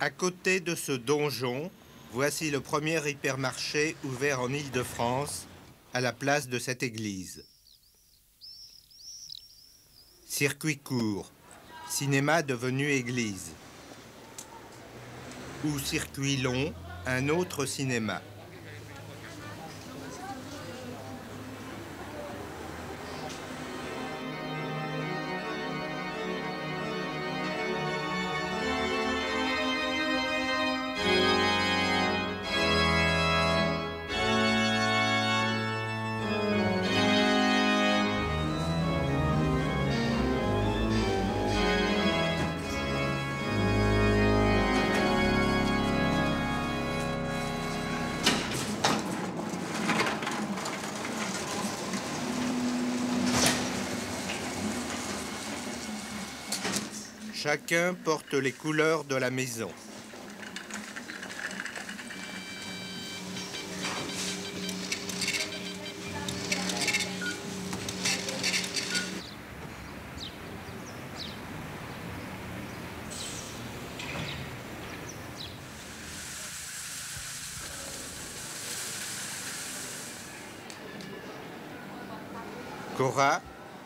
À côté de ce donjon, voici le premier hypermarché ouvert en Île-de-France, à la place de cette église. Circuit court, cinéma devenu église. Ou circuit long, un autre cinéma. Chacun porte les couleurs de la maison. Cora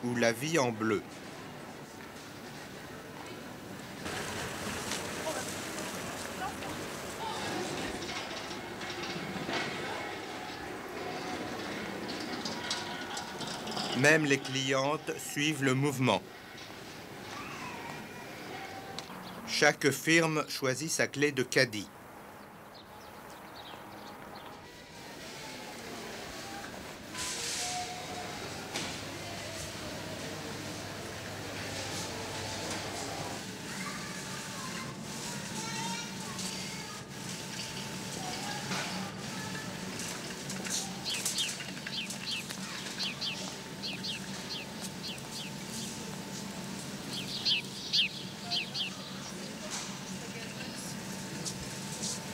ou la vie en bleu. Même les clientes suivent le mouvement. Chaque firme choisit sa clé de caddie.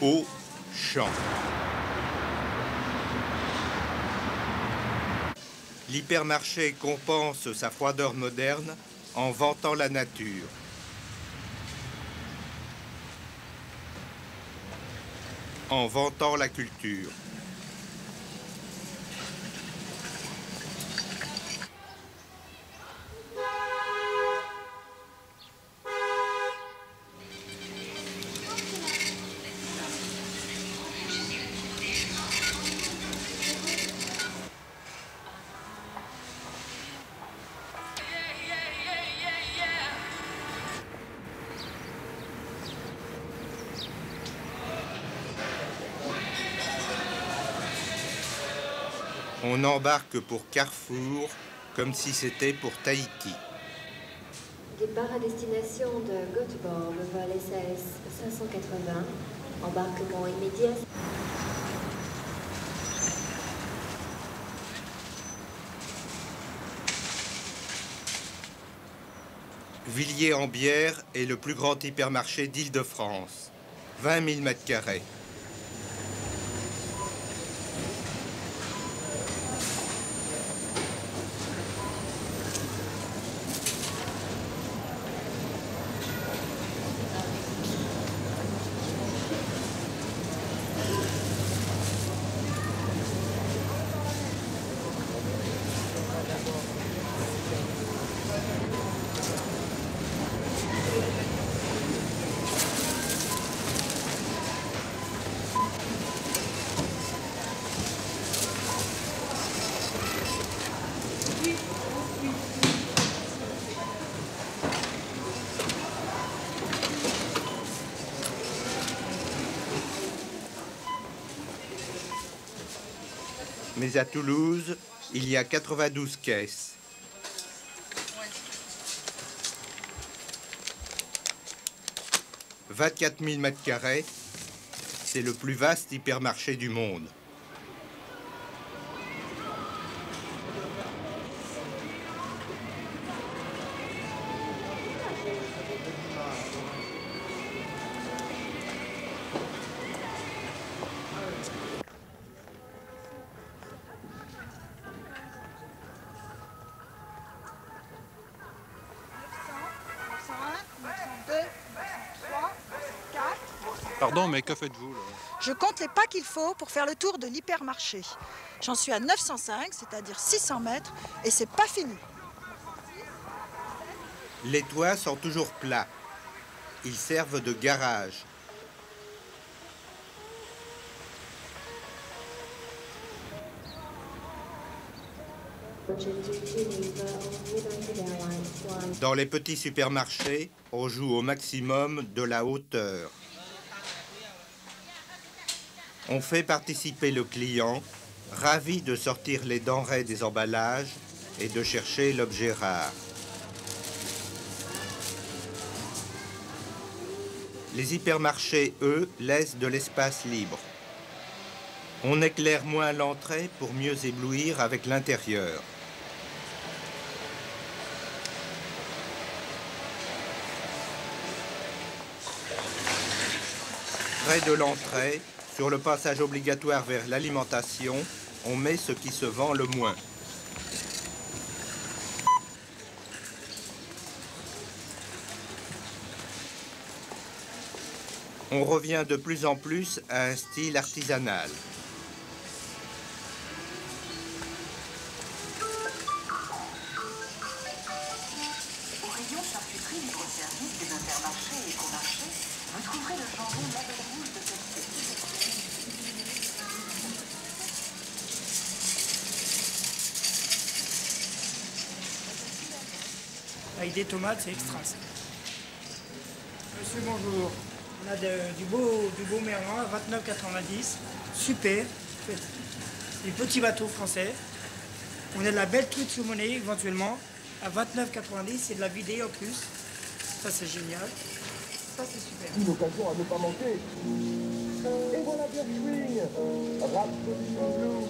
Au champ. L'hypermarché compense sa froideur moderne en vantant la nature. En vantant la culture. On embarque pour Carrefour comme si c'était pour Tahiti. Départ à destination de Göteborg, le vol SAS 580. Embarquement immédiat. Villiers-en-Bière est le plus grand hypermarché d'Île-de-France. 20 000 mètres carrés. À Toulouse, il y a 92 caisses. « 24 000 mètres carrés, c'est le plus vaste hypermarché du monde. Mais que faites-vous là Je compte les pas qu'il faut pour faire le tour de l'hypermarché. J'en suis à 905, c'est-à-dire 600 mètres, et c'est pas fini. Les toits sont toujours plats. Ils servent de garage. Dans les petits supermarchés, on joue au maximum de la hauteur. On fait participer le client, ravi de sortir les denrées des emballages et de chercher l'objet rare. Les hypermarchés, eux, laissent de l'espace libre. On éclaire moins l'entrée pour mieux éblouir avec l'intérieur. Près de l'entrée, sur le passage obligatoire vers l'alimentation, on met ce qui se vend le moins. On revient de plus en plus à un style artisanal. Des tomates, c'est extra. ça. Monsieur, bonjour. On a de- du, beau, du beau merlan à 29,90. Super. Des petits bateaux français. On a de la belle truite sous monnaie éventuellement à 29,90. C'est de la vidéo en plus. Ça, c'est génial. Ça, c'est super. Une occasion à ne pas manquer. Et voilà Gershwin, Rhapsody in Blue.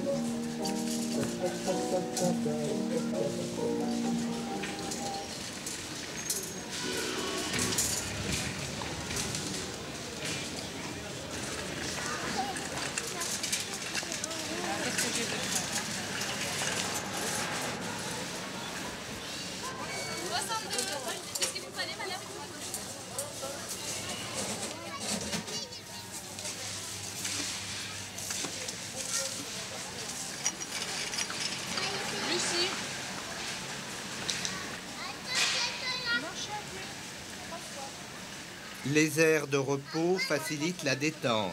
Les aires de repos facilitent la détente.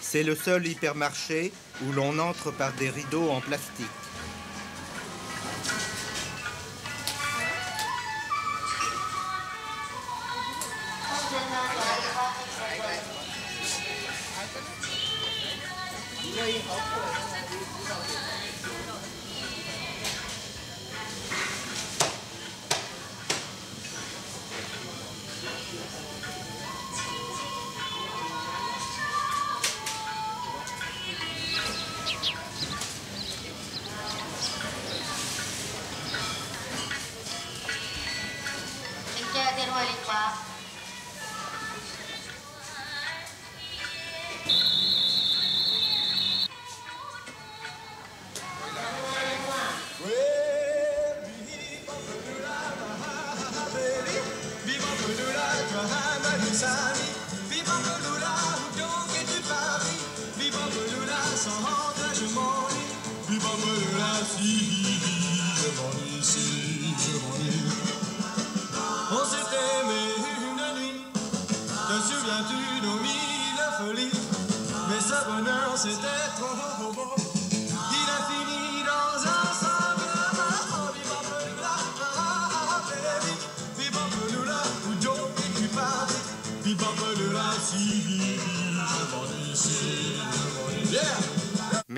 C'est le seul hypermarché où l'on entre par des rideaux en plastique.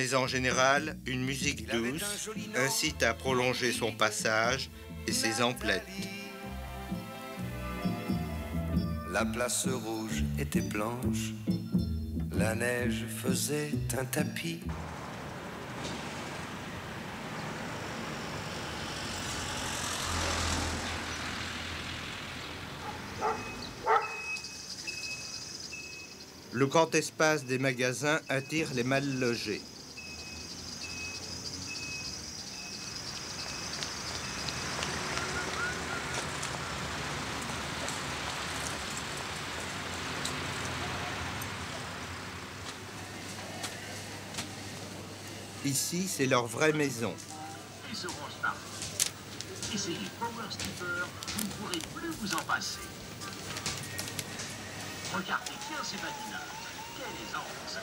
Mais en général, une musique douce incite à prolonger son passage et ses emplettes. La place rouge était blanche, la neige faisait un tapis. Le grand espace des magasins attire les mal logés. Ici, c'est leur vraie maison. Ils seront smart. Essayez Power Skipper, vous ne pourrez plus vous en passer. Regardez bien ces patineurs. Quelle aisance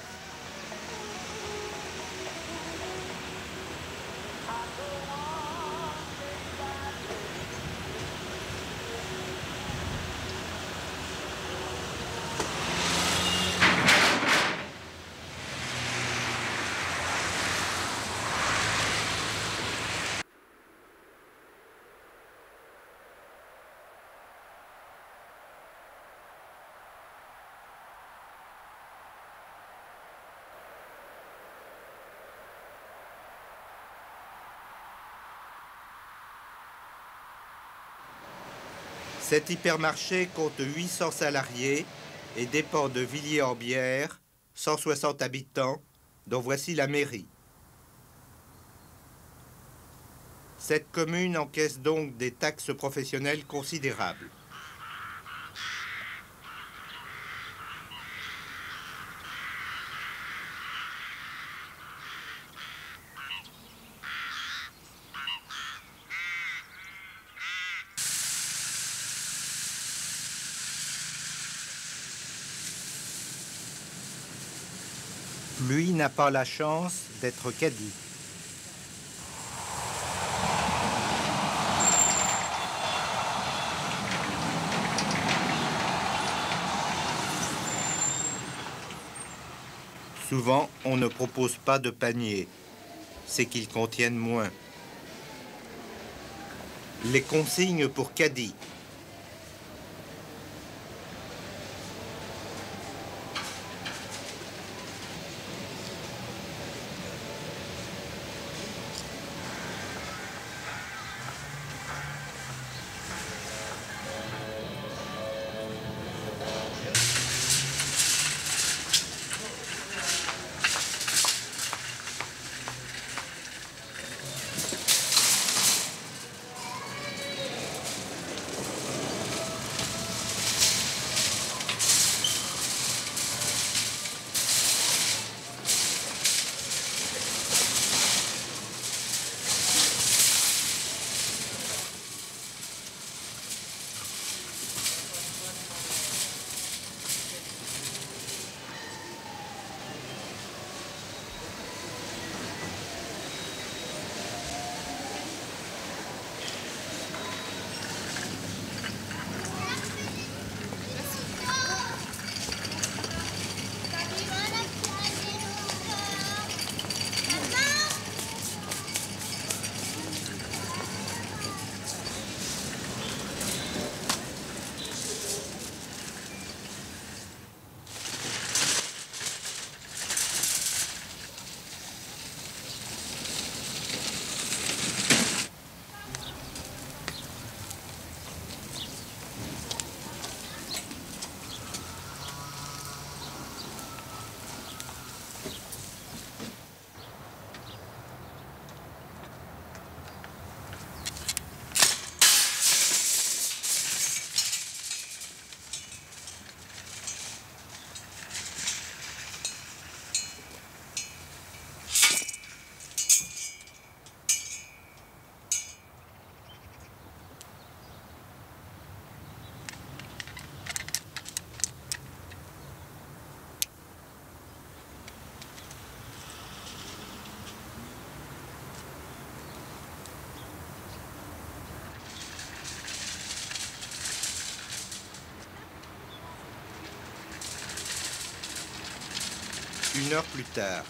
Cet hypermarché compte 800 salariés et dépend de Villiers-en-Bière, 160 habitants, dont voici la mairie. Cette commune encaisse donc des taxes professionnelles considérables. Lui pas la chance d'être caddie. Souvent, on ne propose pas de panier. C'est qu'ils contiennent moins. Les consignes pour caddie. Une heure plus tard.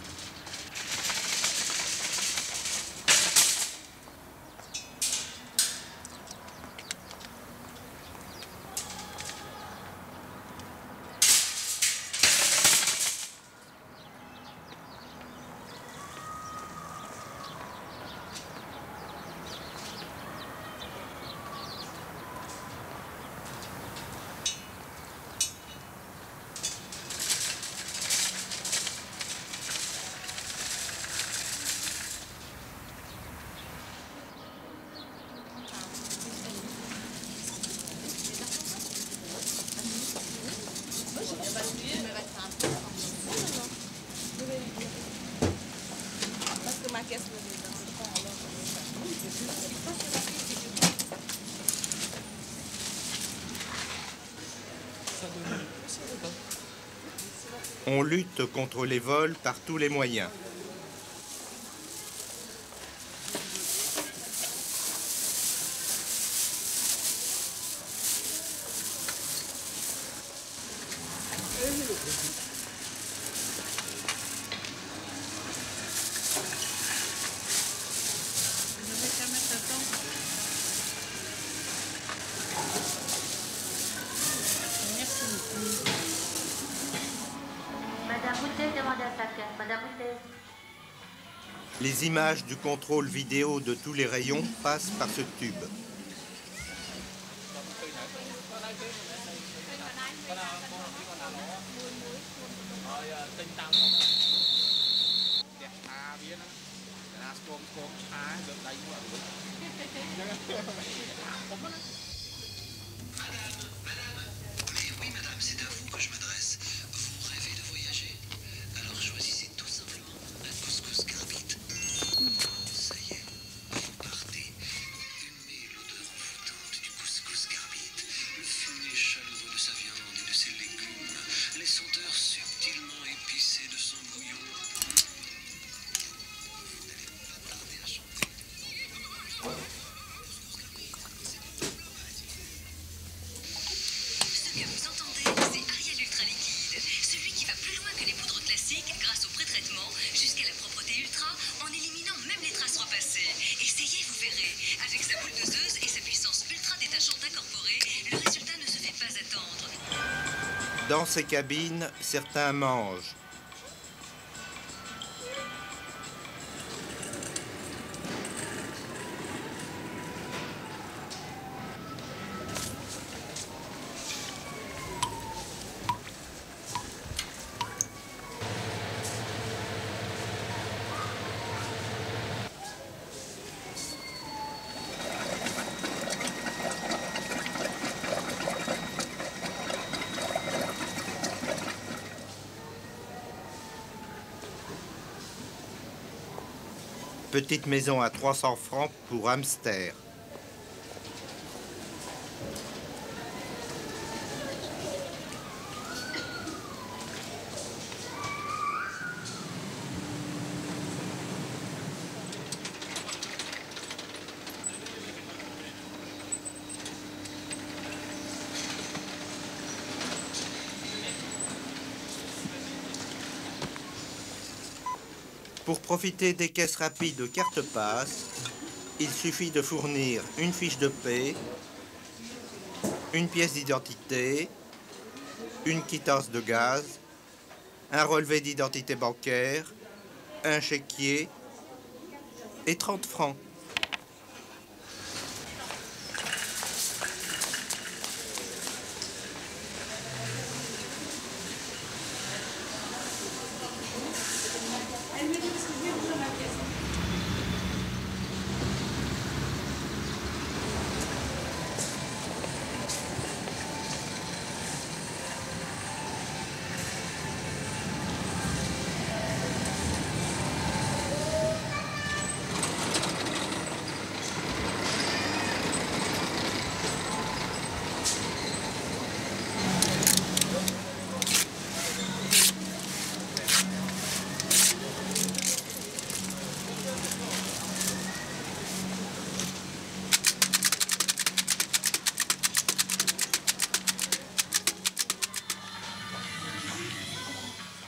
On lutte contre les vols par tous les moyens. Madame Boutet demande à sa carte. Madame Boutet. Les images du contrôle vidéo de tous les rayons passent par ce tube. ces cabines, certains mangent. Petite maison à 300 francs pour hamster. Pour profiter des caisses rapides de carte passe, il suffit de fournir une fiche de paie, une pièce d'identité, une quittance de gaz, un relevé d'identité bancaire, un chéquier et 30 francs.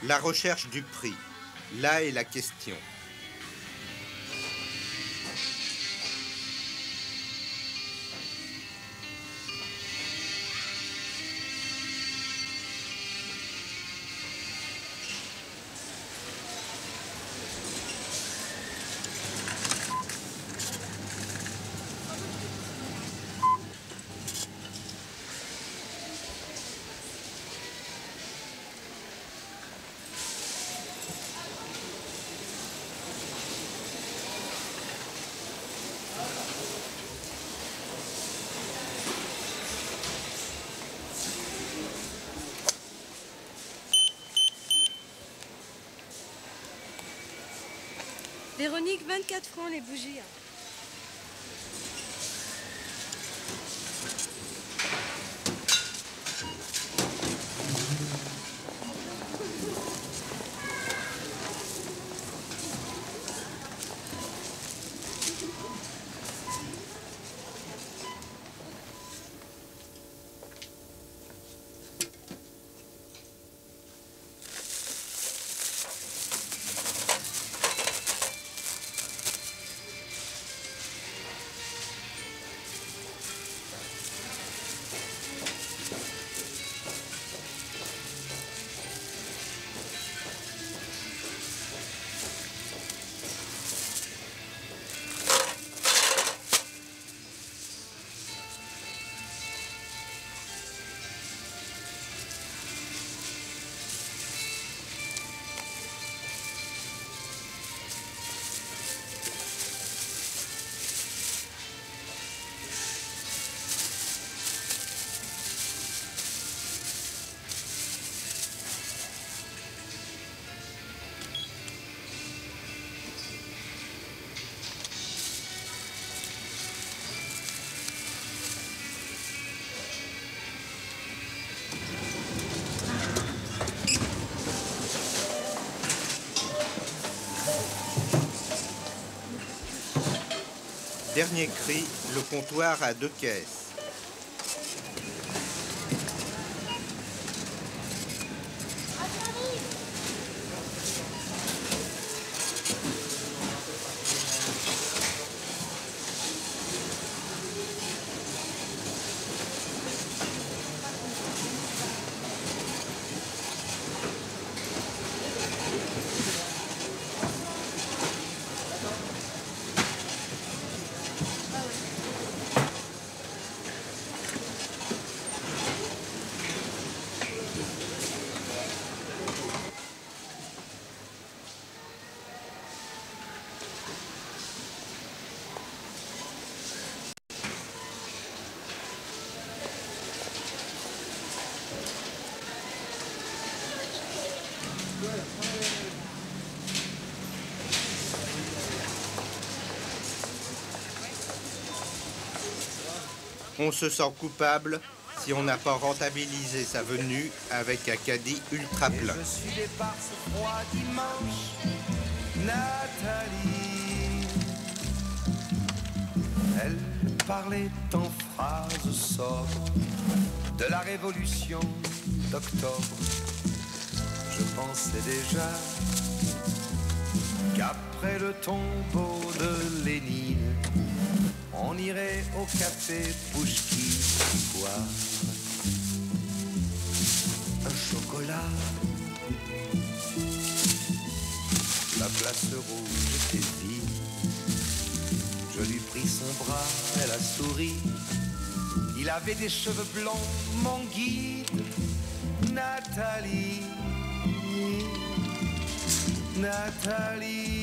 La recherche du prix. Là est la question. Véronique, 24 francs les bougies. Dernier cri, le comptoir à deux caisses. On se sent coupable si on n'a pas rentabilisé sa venue avec un caddie ultra plein. Je suis par ce froid dimanche, Nathalie. Elle parlait en phrases sobres de la révolution d'octobre. Je pensais déjà qu'après le tombeau de Lénine, on irait au café Pouchki boire un chocolat. La place rouge était vide. Je lui pris son bras, elle a souri. Il avait des cheveux blancs, mon guide, Nathalie. Nathalie.